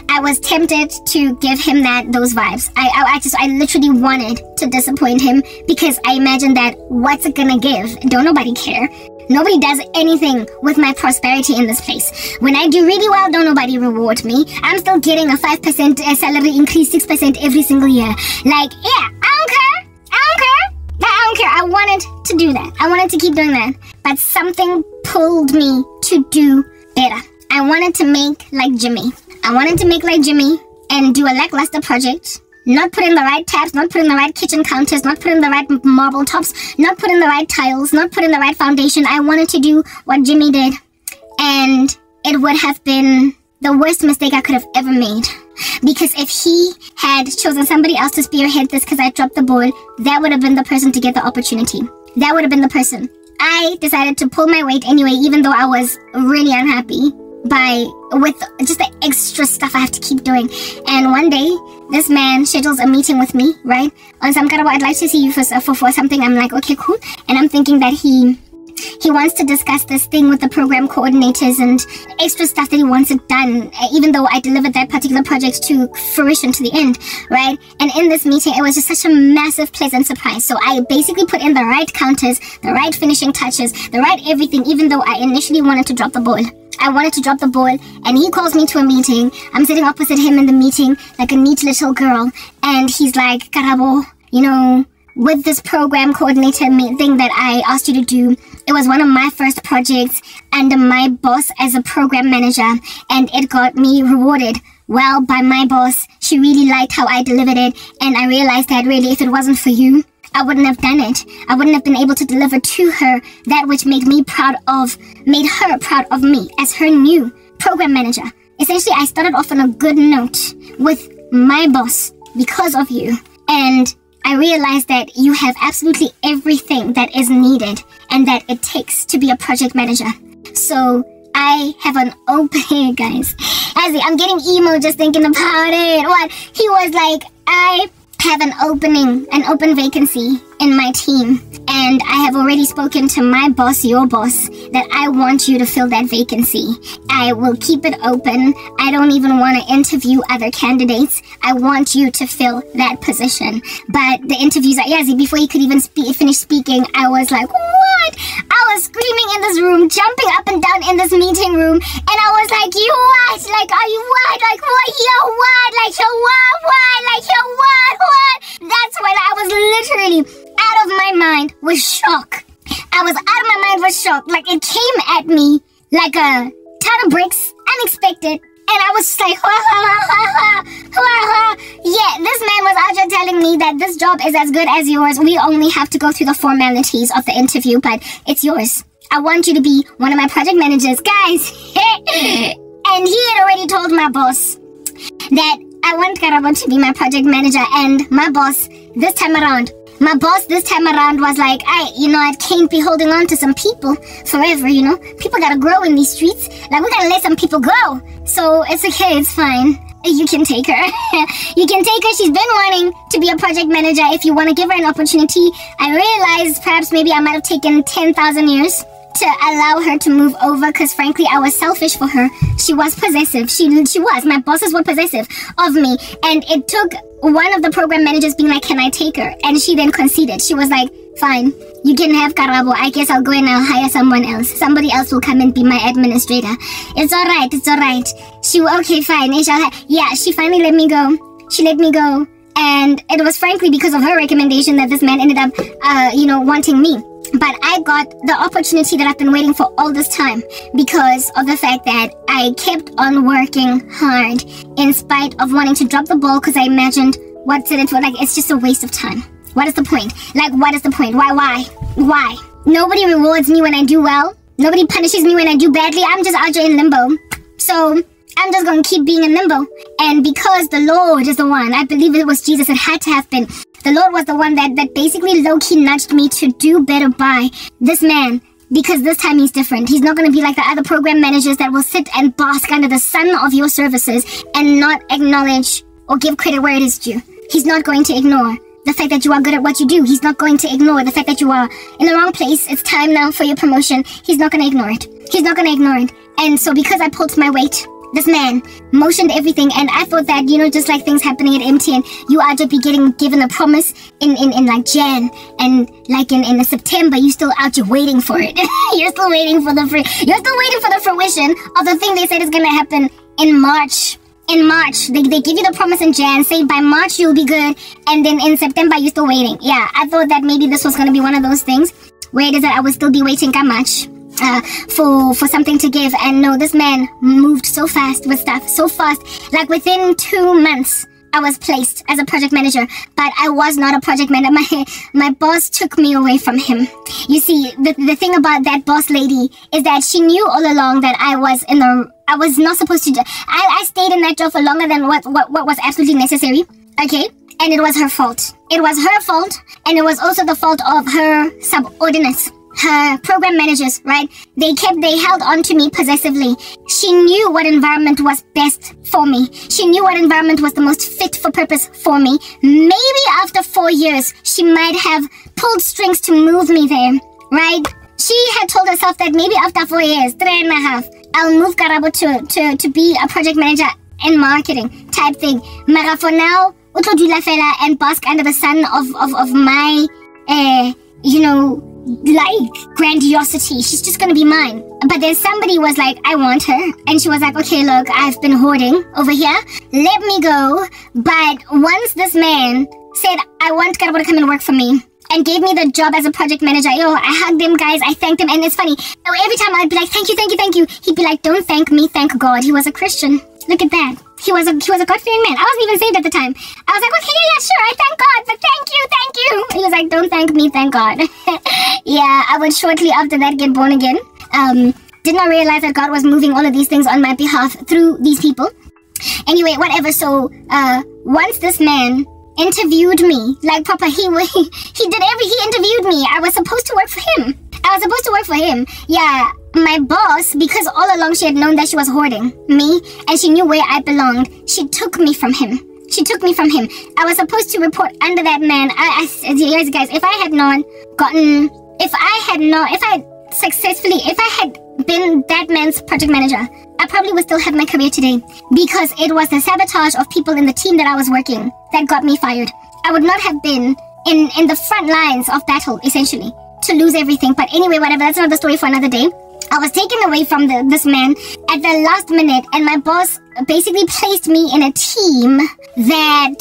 I was tempted to give him that those vibes. I, I, I just I literally wanted to disappoint him because I imagined that what's it gonna give? Don't nobody care. Nobody does anything with my prosperity in this place. When I do really well, don't nobody reward me. I'm still getting a 5% uh, salary increase, 6% every single year. Like, yeah, I don't care. I don't care. I don't care. I wanted to do that. I wanted to keep doing that. But something pulled me to do better. I wanted to make like Jimmy. I wanted to make like Jimmy and do a lackluster project. Not put in the right taps, not put in the right kitchen counters, not put in the right marble tops, not put in the right tiles, not put in the right foundation. I wanted to do what Jimmy did. And it would have been the worst mistake I could have ever made. Because if he had chosen somebody else to spearhead this because I dropped the ball, that would have been the person to get the opportunity. That would have been the person. I decided to pull my weight anyway, even though I was really unhappy by with just the extra stuff I have to keep doing. And one day, this man schedules a meeting with me, right? On some kind of, I'd like to see you for, for, for something. I'm like, okay, cool. And I'm thinking that he he wants to discuss this thing with the program coordinators and extra stuff that he wants it done, even though I delivered that particular project to fruition to the end, right? And in this meeting, it was just such a massive, pleasant surprise. So I basically put in the right counters, the right finishing touches, the right everything, even though I initially wanted to drop the ball. I wanted to drop the ball, and he calls me to a meeting. I'm sitting opposite him in the meeting, like a neat little girl, and he's like, Karabo, you know, with this program coordinator thing that I asked you to do, it was one of my first projects under my boss as a program manager, and it got me rewarded well by my boss. She really liked how I delivered it, and I realized that really, if it wasn't for you, I wouldn't have done it. I wouldn't have been able to deliver to her that which made me proud of, made her proud of me as her new program manager. Essentially, I started off on a good note with my boss because of you. And I realized that you have absolutely everything that is needed and that it takes to be a project manager. So I have an open, (laughs) guys. As I'm getting emo just thinking about it. What? He was like, I have an opening, an open vacancy in my team. And I have already spoken to my boss, your boss, that I want you to fill that vacancy. I will keep it open. I don't even want to interview other candidates. I want you to fill that position. But the interviews at Yazi, before he could even spe- finish speaking, I was like, what? I was screaming in this room, jumping up and down in this meeting room, and I was like, you what? Like, are you what? Like, what? You what? Like, you what? What? Like, you what? What? That's when I was literally out of my mind with shock. I was out of my mind with shock. Like it came at me like a ton of bricks, unexpected. And I was like, (laughs) ha, ha, ha, ha, ha, ha. yeah, this man was out here telling me that this job is as good as yours. We only have to go through the formalities of the interview, but it's yours. I want you to be one of my project managers. Guys, (laughs) and he had already told my boss that I want Karabo to be my project manager. And my boss, this time around, my boss this time around was like, I, you know, I can't be holding on to some people forever, you know? People gotta grow in these streets. Like, we gotta let some people grow. So it's okay, it's fine. You can take her. (laughs) you can take her. She's been wanting to be a project manager if you want to give her an opportunity. I realized perhaps maybe I might have taken 10,000 years to allow her to move over because frankly I was selfish for her. She was possessive. She she was. My bosses were possessive of me. And it took one of the program managers being like, Can I take her? And she then conceded. She was like, Fine, you can have Karabo. I guess I'll go and I'll hire someone else. Somebody else will come and be my administrator. It's alright, it's alright. She okay, fine. Yeah, she finally let me go. She let me go. And it was frankly because of her recommendation that this man ended up, uh, you know, wanting me. But I got the opportunity that I've been waiting for all this time because of the fact that I kept on working hard in spite of wanting to drop the ball because I imagined what's in it for. Like, it's just a waste of time. What is the point? Like, what is the point? Why, why? Why? Nobody rewards me when I do well. Nobody punishes me when I do badly. I'm just out here in limbo. So, I'm just to keep being a nimble. And because the Lord is the one, I believe it was Jesus, it had to have been. The Lord was the one that, that basically low-key nudged me to do better by this man because this time he's different. He's not going to be like the other program managers that will sit and bask under the sun of your services and not acknowledge or give credit where it is due. He's not going to ignore the fact that you are good at what you do. He's not going to ignore the fact that you are in the wrong place. It's time now for your promotion. He's not going to ignore it. He's not going to ignore it. And so because I pulled my weight, this man motioned everything and I thought that, you know, just like things happening at MTN, you are to be getting given a promise in, in, in like Jan and like in, in September, you still out here waiting for it. (laughs) you're still waiting for the free you're still waiting for the fruition of the thing they said is gonna happen in March. In March, they, they give you the promise in Jan, say by March you'll be good, and then in September you're still waiting. Yeah, I thought that maybe this was gonna be one of those things where it is that I would still be waiting that much uh, for for something to give. And no, this man moved so fast with stuff, so fast. Like within two months, I was placed as a project manager, but I was not a project manager. My my boss took me away from him. You see, the the thing about that boss lady is that she knew all along that I was in the I was not supposed to. Do, I I stayed in that job for longer than what what what was absolutely necessary. Okay. And it was her fault. It was her fault, and it was also the fault of her subordinates her program managers, right? They kept, they held on to me possessively. She knew what environment was best for me. She knew what environment was the most fit for purpose for me. Maybe after four years, she might have pulled strings to move me there, right? She had told herself that maybe after four years, three and a half, I'll move Karabo to, to, to be a project manager in marketing type thing. Mara for now, Utlo fela and bask under the sun of, of, of my, uh, you know, like grandiosity. She's just gonna be mine. But then somebody was like, I want her. And she was like, okay, look, I've been hoarding over here. Let me go. But once this man said, I want Karabo to come and work for me, and gave me the job as a project manager. Yo, I hugged him, guys. I thanked him. And it's funny. Every time I'd be like, thank you, thank you, thank you. He'd be like, don't thank me, thank God. He was a Christian. Look at that. He was a he was a God-fearing man. I wasn't even saved at the time. I was like, okay, yeah, yeah, sure. I thank God, but thank you, thank you. He was like, don't thank me, thank God. (laughs) yeah, I would shortly after that get born again. Um, did not realize that God was moving all of these things on my behalf through these people. Anyway, whatever. So, uh, once this man interviewed me like Papa. He (laughs) he did every he interviewed me. I was supposed to work for him. I was supposed to work for him. Yeah, my boss because all along she had known that she was hoarding me and she knew where I belonged. She took me from him. She took me from him. I was supposed to report under that man. I, I guys, guys, if I had not gotten, if I had not, if I successfully, if I had been that man's project manager, I probably would still have my career today because it was the sabotage of people in the team that I was working that got me fired. I would not have been in, in the front lines of battle, essentially, to lose everything. But anyway, whatever, that's another story for another day. I was taken away from the, this man at the last minute, and my boss basically (laughs) placed me in a team that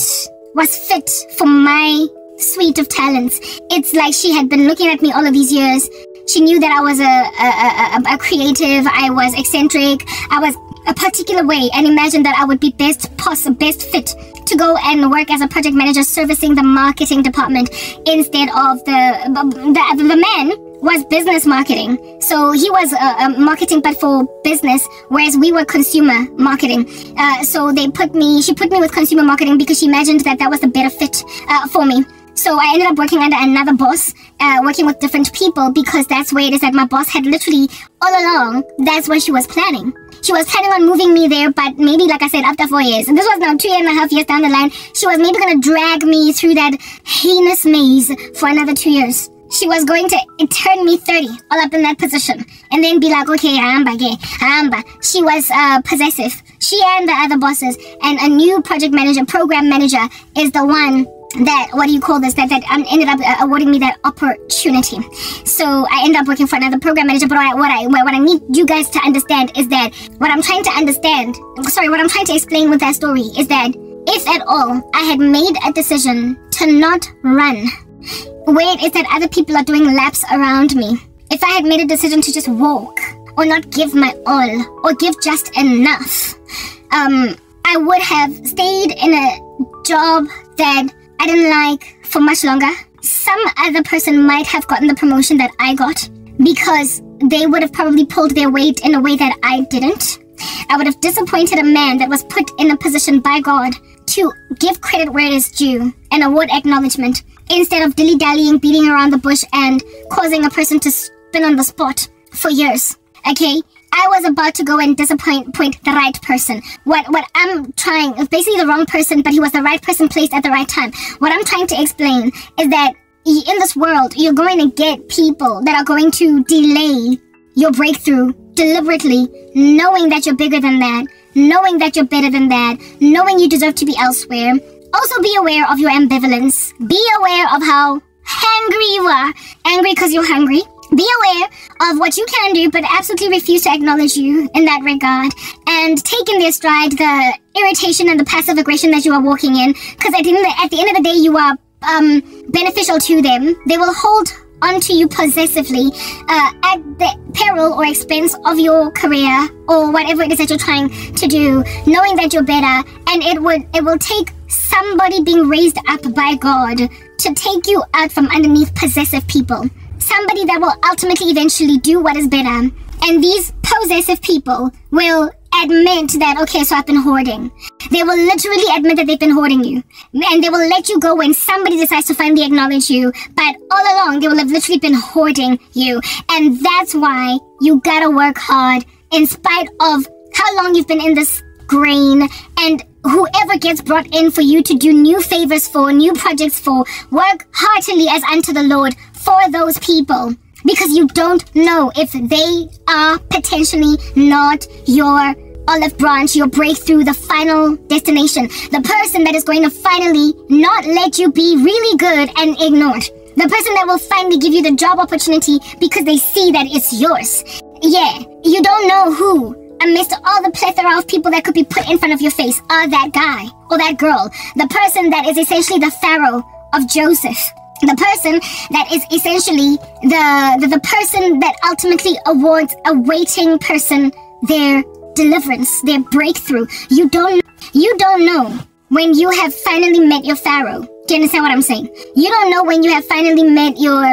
was fit for my suite of talents. It's like she had been looking at me all of these years she knew that I was a, a, a, a creative, I was eccentric, I was a particular way, and imagined that I would be best possible, best fit to go and work as a project manager servicing the marketing department instead of the the, the man was business marketing. So he was uh, marketing, but for business, whereas we were consumer marketing. Uh, so they put me, she put me with consumer marketing because she imagined that that was the better fit uh, for me. So I ended up working under another boss, uh, working with different people because that's where it is that my boss had literally all along, that's what she was planning. She was planning on moving me there, but maybe, like I said, after four years. And this was now two and a half years down the line. She was maybe to drag me through that heinous maze for another two years. She was going to turn me 30 all up in that position and then be like, okay, Amba, gay, Amba. She was uh, possessive. She and the other bosses and a new project manager, program manager is the one that what do you call this that that um, ended up uh, awarding me that opportunity so i ended up working for another program manager but what I what i need you guys to understand is that what i'm trying to understand sorry what i'm trying to explain with that story is that if at all i had made a decision to not run it is that other people are doing laps around me if i had made a decision to just walk or not give my all or give just enough um i would have stayed in a job that I didn't like for much longer. Some other person might have gotten the promotion that I got because they would have probably pulled their weight in a way that I didn't. I would have disappointed a man that was put in a position by God to give credit where it is due and award acknowledgement instead of dilly dallying, beating around the bush, and causing a person to spin on the spot for years. Okay? I was about to go and disappoint point the right person. What what I'm trying is basically the wrong person, but he was the right person placed at the right time. What I'm trying to explain is that in this world, you're going to get people that are going to delay your breakthrough deliberately, knowing that you're bigger than that, knowing that you're better than that, knowing you deserve to be elsewhere. Also, be aware of your ambivalence. Be aware of how hungry you are. Angry because you're hungry be aware of what you can do, but absolutely refuse to acknowledge you in that regard. And take in their stride the irritation and the passive aggression that you are walking in. Because at, at the end of the day, you are um, beneficial to them. They will hold onto you possessively uh, at the peril or expense of your career or whatever it is that you're trying to do, knowing that you're better. And it would it will take somebody being raised up by God to take you out from underneath possessive people somebody that will ultimately eventually do what is better. And these possessive people will admit that, okay, so I've been hoarding. They will literally admit that they've been hoarding you. And they will let you go when somebody decides to finally acknowledge you. But all along, they will have literally been hoarding you. And that's why you gotta work hard in spite of how long you've been in this grain and whoever gets brought in for you to do new favors for, new projects for, work heartily as unto the Lord for those people. because you don't know if they are potentially not your olive branch, your breakthrough, the final destination, the person that is going to finally not let you be really good and ignored. The person that will finally give you the job opportunity because they see that it's yours. Yeah, you don't know who amidst all the plethora of people that could be put in front of your face are that guy or that girl, the person that is essentially the Pharaoh of Joseph. The person that is essentially the, the, the person that ultimately awards a waiting person their deliverance, their breakthrough. You don't you don't know when you have finally met your Pharaoh. Do you understand what I'm saying? You don't know when you have finally met your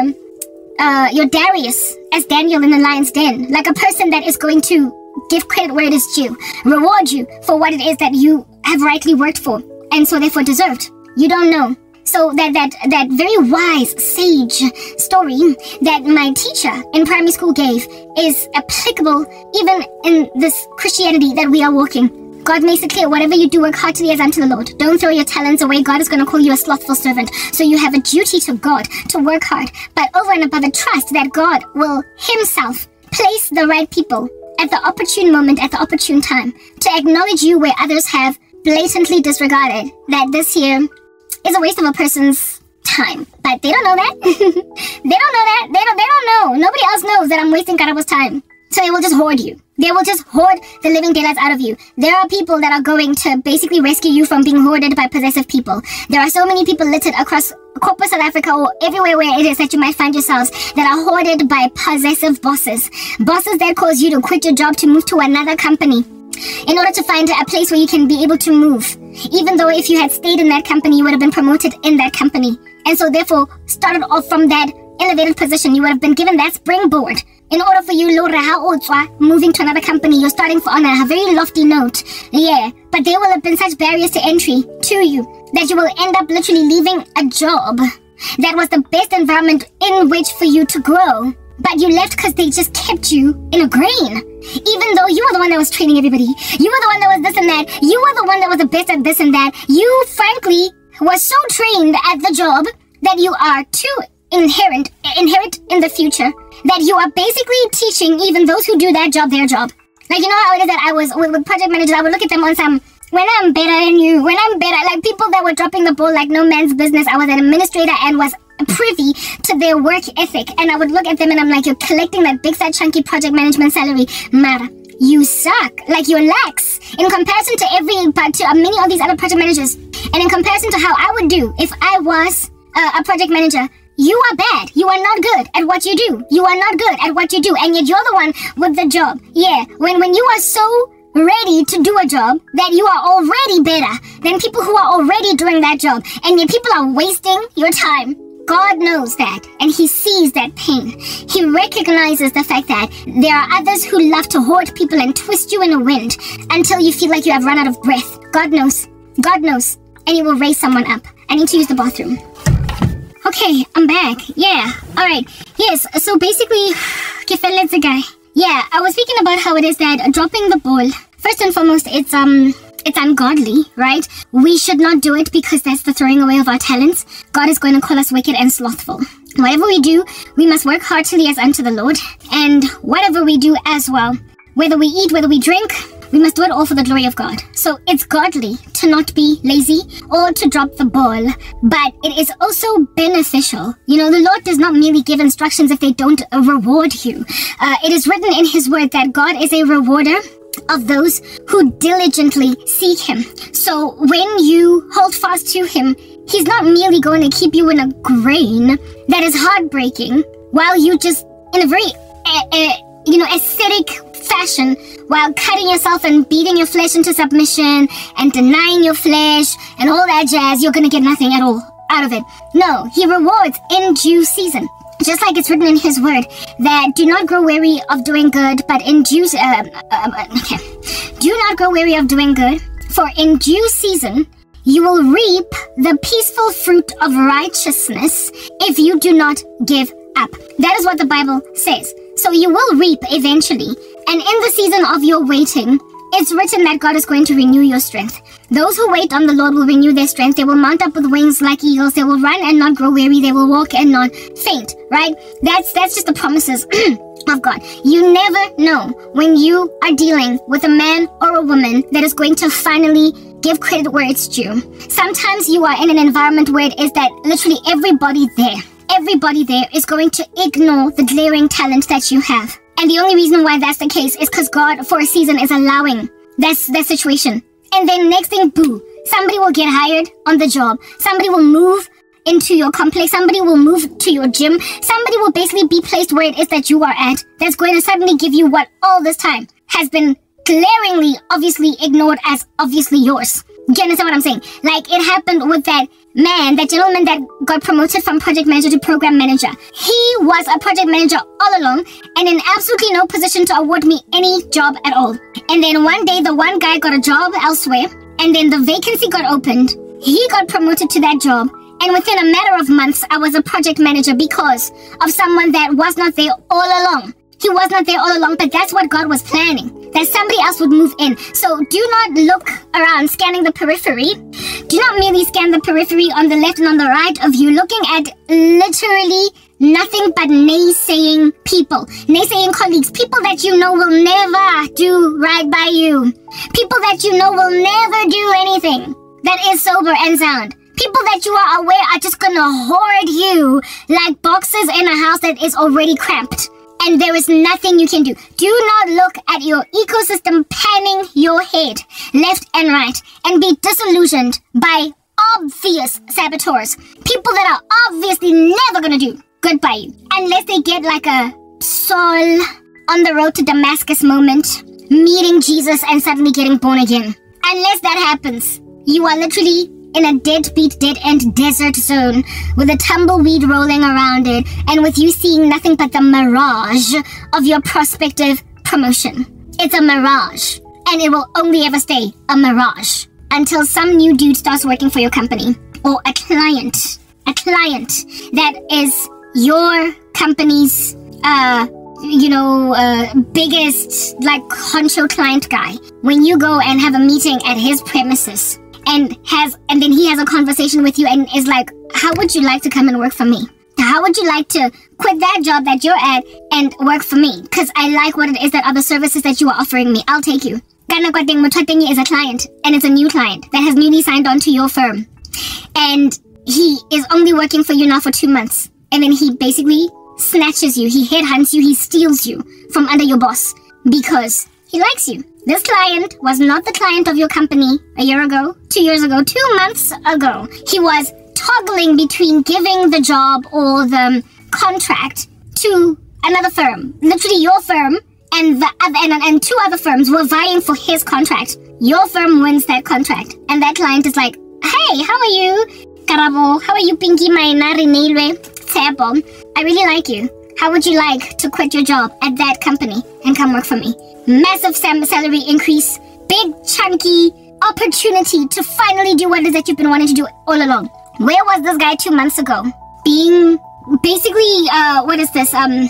uh, your Darius as Daniel in the lion's den, like a person that is going to give credit where it is due, reward you for what it is that you have rightly worked for, and so therefore deserved. You don't know. So that that that very wise sage story that my teacher in primary school gave is applicable even in this Christianity that we are walking. God makes it clear whatever you do, work heartily as unto the Lord. Don't throw your talents away. God is going to call you a slothful servant. So you have a duty to God to work hard, but over and above a trust that God will Himself place the right people at the opportune moment, at the opportune time, to acknowledge you where others have blatantly disregarded that this year is a waste of a person's time. But they don't know that. (laughs) they don't know that. They don't they don't know. Nobody else knows that I'm wasting Karabo's time. So they will just hoard you. They will just hoard the living daylights out of you. There are people that are going to basically rescue you from being hoarded by possessive people. There are so many people littered across corporate South Africa or everywhere where it is that you might find yourselves that are hoarded by possessive bosses. Bosses that cause you to quit your job to move to another company in order to find a place where you can be able to move. Even though if you had stayed in that company, you would have been promoted in that company. And so therefore, started off from that elevated position, you would have been given that springboard. In order for you, Laura moving to another company, you're starting on a very lofty note. Yeah, but there will have been such barriers to entry to you that you will end up literally leaving a job that was the best environment in which for you to grow but you left because they just kept you in a grain. Even though you were the one that was training everybody. You were the one that was this and that. You were the one that was the best at this and that. You, frankly, were so trained at the job that you are too inherent, inherent in the future that you are basically teaching even those who do that job their job. Like, you know how it is that I was with, project managers, I would look at them on some when I'm better than you, when I'm better, like people that were dropping the ball like no man's business. I was an administrator and was privy to their work ethic. And I would look at them and I'm like, you're collecting that big fat chunky project management salary. Mara, you suck. Like you're lax in comparison to every, to uh, many of these other project managers. And in comparison to how I would do if I was uh, a project manager, you are bad. You are not good at what you do. You are not good at what you do. And yet you're the one with the job. Yeah, when, when you are so ready to do a job that you are already better than people who are already doing that job. And yet people are wasting your time God knows that and He sees that pain. He recognizes the fact that there are others who love to hoard people and twist you in the wind until you feel like you have run out of breath. God knows. God knows. And He will raise someone up. I need to use the bathroom. Okay, I'm back. Yeah. Alright. Yes, so basically, guy. Yeah, I was speaking about how it is that dropping the ball, first and foremost, it's um it's ungodly, right? We should not do it because that's the throwing away of our talents. God is going to call us wicked and slothful. Whatever we do, we must work heartily as unto the Lord, and whatever we do as well, whether we eat, whether we drink, we must do it all for the glory of God. So it's godly to not be lazy or to drop the ball, but it is also beneficial. You know, the Lord does not merely give instructions if they don't reward you. Uh, it is written in His word that God is a rewarder of those who diligently seek him. So when you hold fast to him, he's not merely going to keep you in a grain that is heartbreaking while you just in a very uh, uh, you know aesthetic fashion while cutting yourself and beating your flesh into submission and denying your flesh and all that jazz you're going to get nothing at all out of it no he rewards in due season just like it's written in his word that do not grow weary of doing good but in due uh, uh, okay. Do not grow weary of doing good for in due season you will reap the peaceful fruit of righteousness if you do not give up. That is what the bible says. So you will reap eventually and in the season of your waiting it's written that God is going to renew your strength. Those who wait on the Lord will renew their strength. They will mount up with wings like eagles. They will run and not grow weary. They will walk and not faint. Right? That's that's just the promises (clears throat) of God. You never know when you are dealing with a man or a woman that is going to finally give credit where it's due. Sometimes you are in an environment where it is that literally everybody there, everybody there is going to ignore the glaring talent that you have. And the only reason why that's the case is because God, for a season, is allowing that's that situation. And then next thing, boo, somebody will get hired on the job. Somebody will move into your complex. Somebody will move to your gym. Somebody will basically be placed where it is that you are at. That's going to suddenly give you what all this time has been glaringly, obviously ignored as obviously yours. You understand what I'm saying? Like it happened with that man, that gentleman that got promoted from project manager to program manager. He was a project manager all along and in absolutely no position to award me any job at all. And then one day, the one guy got a job elsewhere, and then the vacancy got opened. He got promoted to that job, and within a matter of months, I was a project manager because of someone that was not there all along. He was not there all along, but that's what God was planning. That somebody else would move in. So do not look around scanning the periphery. Do not merely scan the periphery on the left and on the right of you, looking at literally nothing but naysaying people, naysaying colleagues, people that you know will never do right by you, people that you know will never do anything that is sober and sound. People that you are aware are just gonna hoard you like boxes in a house that is already cramped and there is nothing you can do. Do not look at your ecosystem panning your head left and right and be disillusioned by obvious saboteurs. People that are obviously never gonna do good by you unless they get like a Saul on the road to Damascus moment, meeting Jesus and suddenly getting born again. Unless that happens, you are literally in a deadbeat, dead end desert zone with a tumbleweed rolling around it and with you seeing nothing but the mirage of your prospective promotion. It's a mirage, and it will only ever stay a mirage until some new dude starts working for your company or a client, a client that is your company's, uh, you know, uh, biggest like honcho client guy. When you go and have a meeting at his premises, and has and then he has a conversation with you and is like, how would you like to come and work for me? How would you like to quit that job that you're at and work for me? Because I like what it is that other services that you are offering me. I'll take you. Ganakwating Mutwatingi is a client and it's a new client that has newly signed on to your firm. And he is only working for you now for two months. And then he basically snatches you, he headhunts you, he steals you from under your boss because he likes you. This client was not the client of your company a year ago, two years ago, two months ago. He was toggling between giving the job or the contract to another firm, literally your firm, and the other, and, and two other firms were vying for his contract. Your firm wins that contract, and that client is like, "Hey, how are you, Karabo? How are you, Pinky Mainari Nailwe? I really like you. How would you like to quit your job at that company and come work for me? Massive salary increase, big chunky opportunity to finally do what it is that you've been wanting to do all along. Where was this guy two months ago? Being basically, uh, what is this? Um,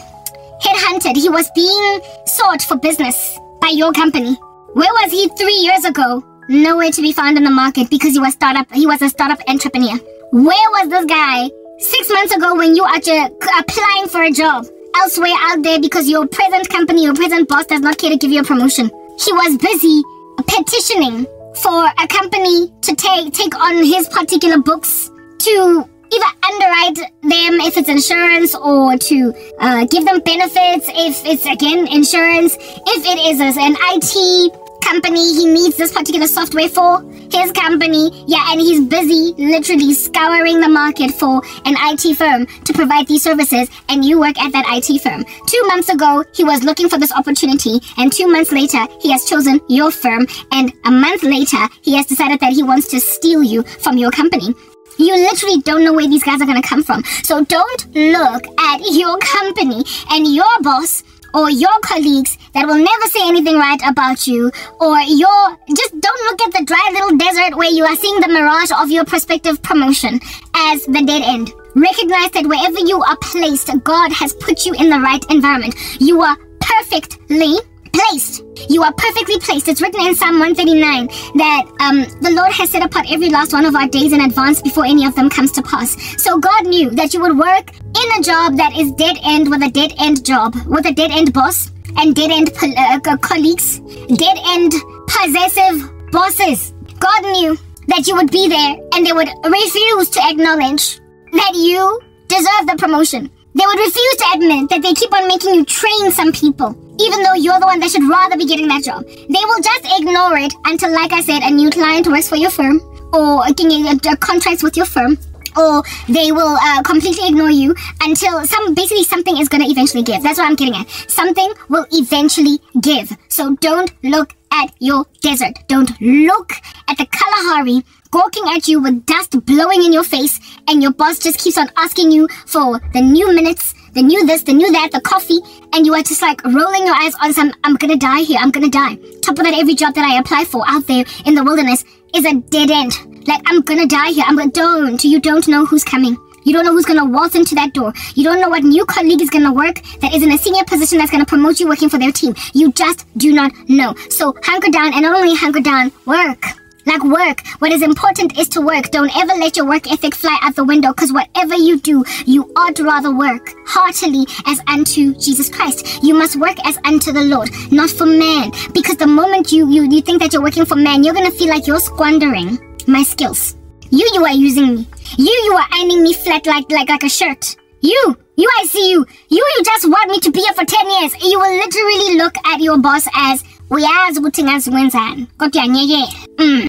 headhunted. He was being sought for business by your company. Where was he three years ago? Nowhere to be found in the market because he was startup. He was a startup entrepreneur. Where was this guy Six months ago when you are applying for a job elsewhere out there because your present company, your present boss does not care to give you a promotion. He was busy petitioning for a company to take take on his particular books to either underwrite them if it's insurance or to uh, give them benefits if it's again insurance if it is as an IT company he needs this particular software for, his company, yeah, and he's busy literally scouring the market for an IT firm to provide these services, and you work at that IT firm. Two months ago, he was looking for this opportunity, and two months later, he has chosen your firm, and a month later, he has decided that he wants to steal you from your company. You literally don't know where these guys are going to come from. So don't look at your company and your boss or your colleagues that will never say anything right about you, or your just don't look at the dry little desert where you are seeing the mirage of your prospective promotion as the dead end. Recognize that wherever you are placed, God has put you in the right environment. You are perfectly placed. You are perfectly placed. It's written in Psalm 139 that um, the Lord has set apart every last one of our days in advance before any of them comes to pass. So God knew that you would work in a job that is dead end with a dead end job, with a dead end boss and dead end uh, colleagues, dead end possessive bosses. God knew that you would be there and they would refuse to acknowledge that you deserve the promotion. They would refuse to admit that they keep on making you train some people, even though you're the one that should rather be getting that job. They will just ignore it until, like I said, a new client works for your firm or getting a, a contract with your firm or they will uh, completely ignore you until some basically something is going to eventually give. That's what I'm getting at. Something will eventually give. So don't look at your desert. Don't look at the Kalahari gawking at you with dust blowing in your face and your boss just keeps on asking you for the new minutes, the new this, the new that, the coffee, and you are just like rolling your eyes on some, I'm gonna die here, I'm gonna die. Top of that, every job that I apply for out there in the wilderness is a dead end. Like, I'm gonna die here, I'm gonna, don't, you don't know who's coming. You don't know who's gonna waltz into that door. You don't know what new colleague is gonna work that is in a senior position that's gonna promote you working for their team. You just do not know. So hunker down and not only hunker down, work. Like work. What is important is to work. Don't ever let your work ethic fly out the window because whatever you do, you ought rather work heartily as unto Jesus Christ. You must work as unto the Lord, not for man. Because the moment you, you, you think that you're working for man, you're going to feel like you're squandering my skills. You, you are using me. You, you are ironing me flat like, like, like a shirt. You, you, I see you. You, you just want me to be here for 10 years. You will literally look at your boss as, uyazi ukuthi ngaziwenzani kodwa yanyekela mm.